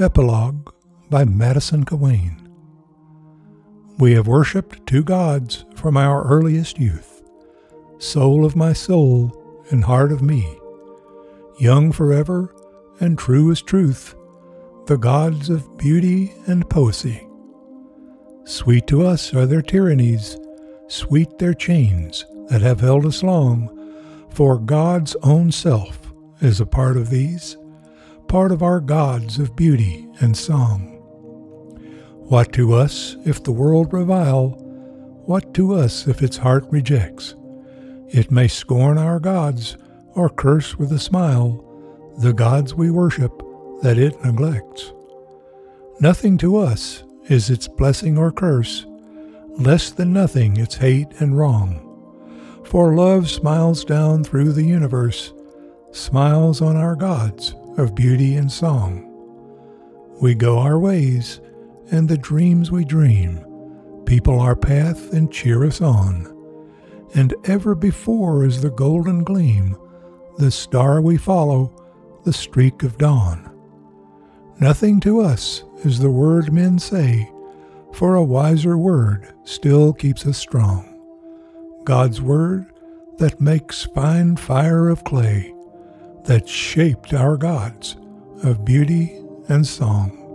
Epilogue by Madison Cawein. We have worshipped two gods from our earliest youth, soul of my soul and heart of me, young forever and true as truth, the gods of beauty and poesy. Sweet to us are their tyrannies, sweet their chains that have held us long, for God's own self is a part of these part of our gods of beauty and song. What to us if the world revile? What to us if its heart rejects? It may scorn our gods or curse with a smile the gods we worship that it neglects. Nothing to us is its blessing or curse, less than nothing its hate and wrong. For love smiles down through the universe, smiles on our gods of beauty and song. We go our ways, and the dreams we dream people our path and cheer us on. And ever before is the golden gleam, the star we follow, the streak of dawn. Nothing to us is the word men say, for a wiser word still keeps us strong. God's word that makes fine fire of clay that shaped our gods of beauty and song.